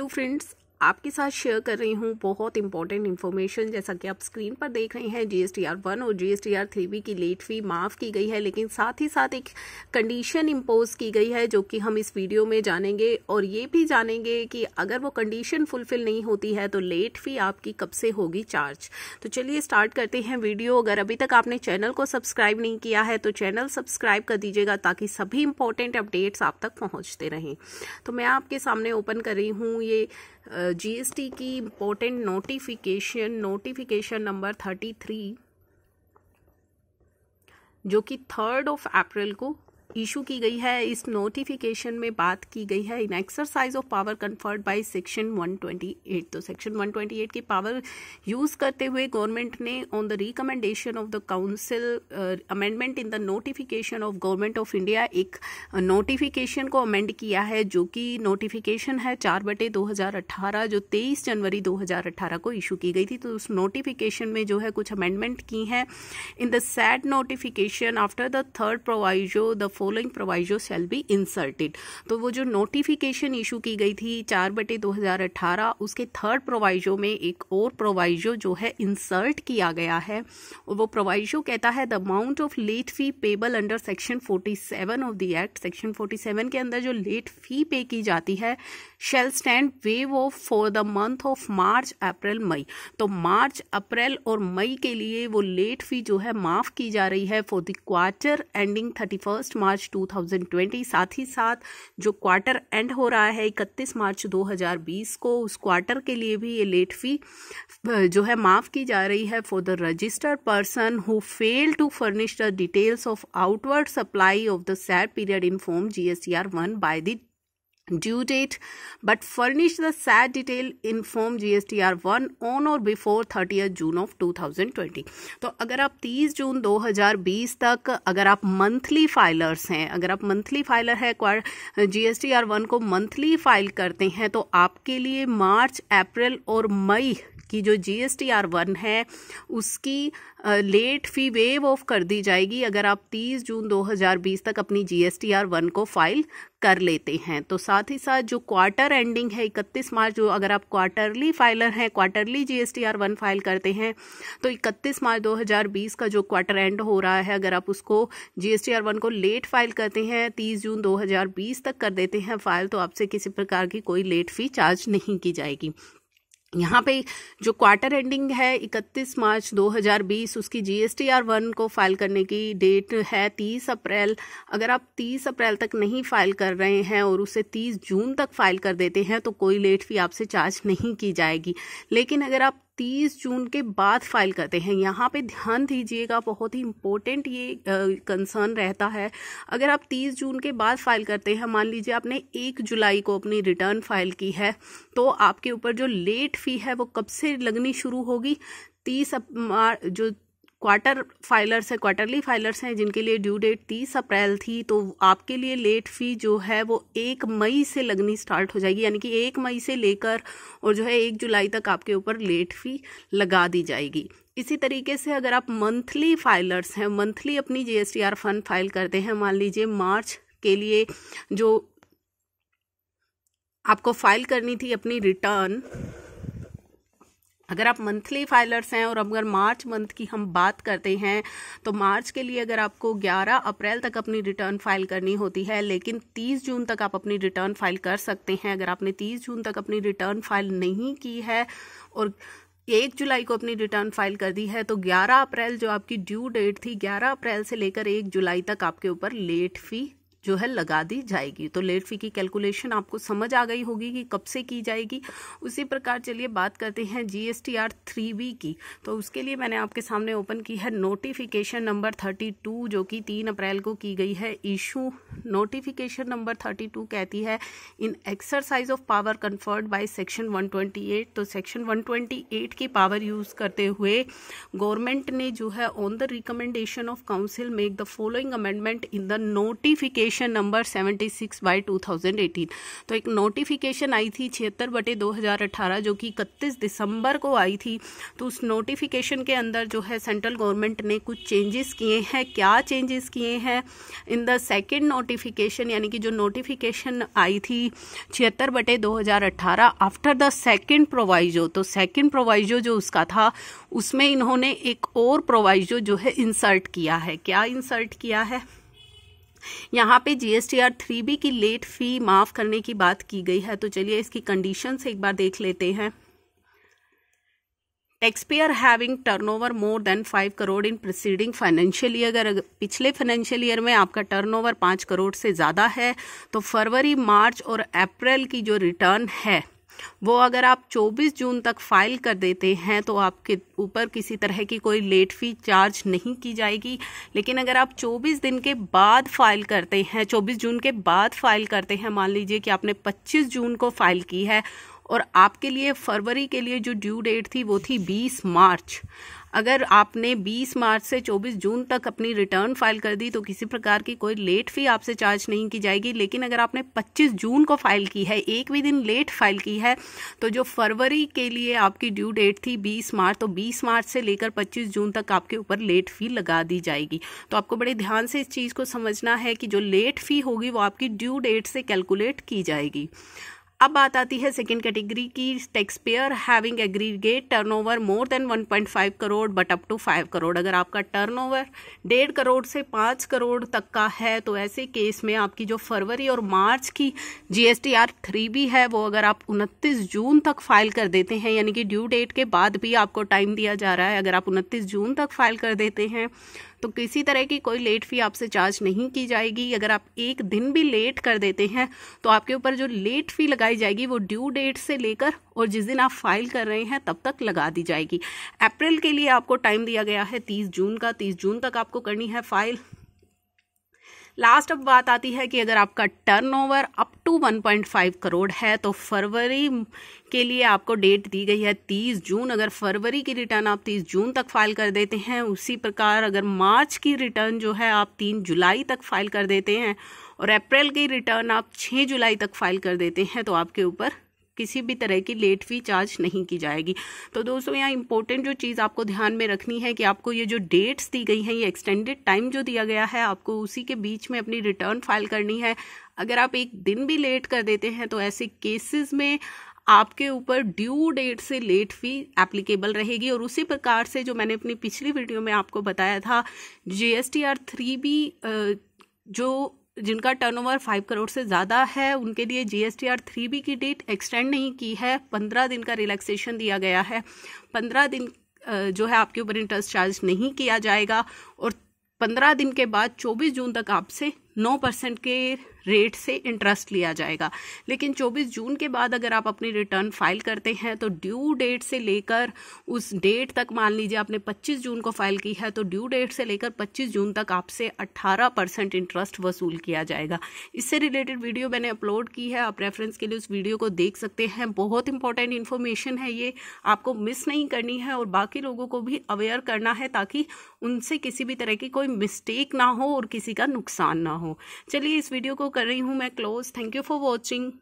hello friends आपके साथ share कर रही हूँ बहुत इंपॉर्टेंट इन्फॉर्मेशन जैसा कि आप स्क्रीन पर देख रहे हैं G S T R one और G S T R three B की लेट फ़ी माफ़ की गई है, लेकिन साथ ही साथ एक कंडीशन इम्पोज की गई है, जो कि हम इस वीडियो में जानेंगे और ये भी जानेंगे कि अगर वो कंडीशन फुलफिल नहीं होती है तो लेट फ़ी आपकी कब से होगी चार्ज तो चलिए स्टार्ट करते हैं वीडियो अगर अभी तक आपने चैनल को सब्सक्राइब नहीं किया है तो चैनल सब्सक्राइब कर दीजिएगा, ताकि सभी इंपॉर्टेंट अपडेट्स आप तक पहुँचते रहें. तो मैं आपके सामने ओपन कर रही हूँ ये जीएसटी की important notification notification number thirty three जो कि थर्ड ऑफ़ अप्रैल को इशू की गई है। इस नोटिफिकेशन में बात की गई है। In exercise of power conferred by section 128 तो सेक्शन 128 की पावर यूज़ करते हुए गवर्नमेंट ने on the recommendation of the council amendment in the notification of government of India एक नोटिफिकेशन को अमेंड किया है, जो कि नोटिफिकेशन है चार बटे दो जो तेईस जनवरी दो को इशू की गई थी। तो उस नोटिफिकेशन में जो है कुछ अमेंडमेंट की हैं। In the said notification after the third proviso the following proviso shall be inserted तो वो जो नोटिफिकेशन इशू की गई थी चार बटे दो उसके थर्ड प्रोवाइजो में एक और प्रोवाइजो जो है इंसर्ट किया गया है। और वो प्रोवाइजो कहता है the amount of late fee payable under section 47 of the act section 47 के अंदर जो लेट फ़ी पे की जाती है shall stand waived off for the month of March April May तो मार्च अप्रैल और मई के लिए वो लेट फ़ी जो है माफ़ की जा रही है for the quarter ending thirty first March 2020 साथ ही साथ जो क्वार्टर एंड हो रहा है इकतीस मार्च 2020 को, उस क्वार्टर के लिए भी ये लेट फ़ी जो है माफ़ की जा रही है for the registered person who fail to furnish the details of outward supply of the said period in form G S T R one by the due date, but furnish the sad detail in form GSTR 1 on or before 30th June of 2020 तो अगर आप 30 जून 2020 तक, अगर आप monthly filers हैं, अगर आप monthly filer है आर वन को मंथली फ़ाइल करते हैं तो आपके लिए मार्च, अप्रैल और मई की जो G S T R one है, उसकी लेट फ़ी वेव ऑफ़ कर दी जाएगी अगर आप 30 जून 2020 तक अपनी G S T R one को फ़ाइल कर लेते हैं। तो साथ ही साथ जो क्वार्टर एंडिंग है, इकतीस मार्च, जो अगर आप क्वार्टरली फाइलर हैं quarterly G S T R one file करते हैं तो इकतीस मार्च 2020 का जो क्वार्टर एंड हो रहा है, अगर आप उसको G S T R one को लेट फ़ाइल करते हैं 30 जून 2020 तक कर देते हैं फ़ाइल तो आपसे किसी प्रकार की कोई लेट फ़ी चार्ज नहीं की जाएगी। यहाँ पे जो क्वार्टर एंडिंग है 31 मार्च 2020 उसकी जीएसटी आर वन को फ़ाइल करने की डेट है 30 अप्रैल। अगर आप 30 अप्रैल तक नहीं फ़ाइल कर रहे हैं और उसे 30 जून तक फ़ाइल कर देते हैं तो कोई लेट फ़ी आपसे चार्ज नहीं की जाएगी। लेकिन अगर आप तीस जून के बाद फ़ाइल करते हैं। यहाँ पे ध्यान दीजिएगा, बहुत ही इम्पोर्टेंट ये कंसर्न रहता है। अगर आप तीस जून के बाद फ़ाइल करते हैं, मान लीजिए आपने एक जुलाई को अपनी रिटर्न फ़ाइल की है तो आपके ऊपर जो लेट फ़ी है, वो कब से लगनी शुरू होगी? तीस जो क्वार्टर फाइलर्स हैं, क्वार्टरली फाइलर्स हैं, जिनके लिए ड्यू डेट तीस अप्रैल थी तो आपके लिए लेट फ़ी जो है वो एक मई से लगनी स्टार्ट हो जाएगी, यानी कि एक मई से लेकर और जो है एक जुलाई तक आपके ऊपर लेट फ़ी लगा दी जाएगी। इसी तरीके से अगर आप मंथली फाइलर्स हैं मंथली अपनी जीएसटीआर फंड फ़ाइल करते हैं, मान लीजिए मार्च के लिए जो आपको फ़ाइल करनी थी अपनी रिटर्न अगर आप मंथली फाइलर्स हैं और अगर मार्च मंथ की हम बात करते हैं तो मार्च के लिए अगर आपको 11 अप्रैल तक अपनी रिटर्न फ़ाइल करनी होती है, लेकिन 30 जून तक आप अपनी रिटर्न फ़ाइल कर सकते हैं। अगर आपने 30 जून तक अपनी रिटर्न फ़ाइल नहीं की है और एक जुलाई को अपनी रिटर्न फ़ाइल कर दी है तो 11 अप्रैल जो आपकी ड्यू डेट थी 11 अप्रैल से लेकर एक जुलाई तक आपके ऊपर लेट फ़ी जो है लगा दी जाएगी। तो लेट फ़ी की कैलकुलेशन आपको समझ आ गई होगी कि कब से की जाएगी। उसी प्रकार चलिए बात करते हैं जी एस आर थ्री की। तो उसके लिए मैंने आपके सामने ओपन की है नोटिफिकेशन नंबर थर्टी टू जो कि तीन अप्रैल को की गई है issue notification number thirty two कहती है in exercise of power conferred by section one twenty eight तो सेक्शन वन ट्वेंटी एट की पावर यूज़ करते हुए गवर्नमेंट ने जो है on the recommendation of council make the following amendment in the notification notification number seventy six by two तो एक notification आई थी छिहत्तर बटे दो हज़ार अठारह, जो कि इकतीस दिसंबर को आई थी। तो उस नोटिफिकेशन के अंदर जो है सेंट्रल गवर्नमेंट ने कुछ चेंजेस किए हैं। क्या चेंजेस किए हैं? इन द सेकेंड नोटिफिकेशन यानी कि जो नोटिफिकेशन आई थी छिहत्तर बटे दो हज़ार अठारह आफ्टर द सेकेंड प्रोवाइजो तो सेकेंड प्रोवाइजो जो उसका था, उसमें इन्होंने एक और प्रोवाइजो जो है इंसर्ट किया है। क्या इंसर्ट किया है? यहाँ पे जीएसटीआर थ्री बी की लेट फ़ी माफ़ करने की बात की गई है तो चलिए इसकी कंडीशन एक बार देख लेते हैं। Taxpayer having turnover more than five crore in preceding financial year अगर पिछले फाइनेंशियल ईयर में आपका टर्नओवर पाँच करोड़ से ज़्यादा है तो फरवरी, मार्च और अप्रैल की जो रिटर्न है वो अगर आप 24 जून तक फ़ाइल कर देते हैं तो आपके ऊपर किसी तरह की कोई लेट फ़ी चार्ज नहीं की जाएगी। लेकिन अगर आप 24 दिन के बाद फ़ाइल करते हैं 24 जून के बाद फ़ाइल करते हैं, मान लीजिए कि आपने 25 जून को फ़ाइल की है, और आपके लिए फरवरी के लिए जो ड्यू डेट थी, वो थी 20 मार्च। अगर आपने 20 मार्च से 24 जून तक अपनी रिटर्न फ़ाइल कर दी तो किसी प्रकार की कोई लेट फ़ी आपसे चार्ज नहीं की जाएगी। लेकिन अगर आपने 25 जून को फ़ाइल की है, एक भी दिन लेट फ़ाइल की है तो जो फरवरी के लिए आपकी ड्यू डेट थी 20 मार्च तो 20 मार्च से लेकर 25 जून तक आपके ऊपर लेट फ़ी लगा दी जाएगी। तो आपको बड़े ध्यान से इस चीज़ को समझना है कि जो लेट फ़ी होगी, वो आपकी ड्यू डेट से कैलकुलेट की जाएगी। अब बात आती है सेकेंड कैटेगरी की tax payer having aggregate turnover more then 1.5 crore but up to 5 crore अगर आपका टर्नओवर डेढ़ करोड़ से पाँच करोड़ तक का है तो ऐसे केस में आपकी जो फरवरी और मार्च की जीएसटी आर थ्री बी है, वो अगर आप उनतीस जून तक फ़ाइल कर देते हैं, यानी कि ड्यू डेट के बाद भी आपको टाइम दिया जा रहा है, अगर आप उनतीस जून तक फ़ाइल कर देते हैं तो किसी तरह की कोई लेट फ़ी आपसे चार्ज नहीं की जाएगी। अगर आप एक दिन भी लेट कर देते हैं तो आपके ऊपर जो लेट फ़ी लगाई जाएगी, वो ड्यू डेट से लेकर और जिस दिन आप फ़ाइल कर रहे हैं, तब तक लगा दी जाएगी। अप्रैल के लिए आपको टाइम दिया गया है तीस जून का। तीस जून तक आपको करनी है फ़ाइल लास्ट अब बात आती है कि अगर आपका टर्नओवर अप टू 1.5 करोड़ है तो फरवरी के लिए आपको डेट दी गई है 30 जून। अगर फरवरी की रिटर्न आप 30 जून तक फ़ाइल कर देते हैं, उसी प्रकार अगर मार्च की रिटर्न जो है आप 3 जुलाई तक फ़ाइल कर देते हैं, और अप्रैल की रिटर्न आप 6 जुलाई तक फ़ाइल कर देते हैं तो आपके ऊपर किसी भी तरह की लेट फ़ी चार्ज नहीं की जाएगी। तो दोस्तों, यहाँ इंपॉर्टेंट जो चीज़ आपको ध्यान में रखनी है कि आपको ये जो डेट्स दी गई हैं, ये एक्सटेंडेड टाइम जो दिया गया है, आपको उसी के बीच में अपनी रिटर्न फ़ाइल करनी है। अगर आप एक दिन भी लेट कर देते हैं तो ऐसे केसेस में आपके ऊपर ड्यू डेट से लेट फ़ी एप्लीकेबल रहेगी। और उसी प्रकार से जो मैंने अपनी पिछली वीडियो में आपको बताया था जीएसटी आर थ्री बी जो जिनका टर्नओवर फाइव करोड़ से ज़्यादा है, उनके लिए G S T R three B की डेट एक्सटेंड नहीं की है। पंद्रह दिन का रिलैक्सेशन दिया गया है। पंद्रह दिन जो है आपके ऊपर इंटरेस्ट चार्ज नहीं किया जाएगा और पंद्रह दिन के बाद चौबीस जून तक आपसे नौ परसेंट के रेट से इंटरेस्ट लिया जाएगा। लेकिन 24 जून के बाद अगर आप अपनी रिटर्न फ़ाइल करते हैं तो ड्यू डेट से लेकर उस डेट तक, मान लीजिए आपने 25 जून को फ़ाइल की है तो ड्यू डेट से लेकर 25 जून तक आपसे 18 परसेंट इंटरेस्ट वसूल किया जाएगा। इससे रिलेटेड वीडियो मैंने अपलोड की है, आप रेफरेंस के लिए उस वीडियो को देख सकते हैं। बहुत इंपॉर्टेंट इन्फॉर्मेशन है ये, आपको मिस नहीं करनी है और बाकी लोगों को भी अवेयर करना है, ताकि उनसे किसी भी तरह की कोई मिस्टेक ना हो और किसी का नुकसान ना हो। चलिए इस वीडियो को कर रही हूँ मैं close thank you for watching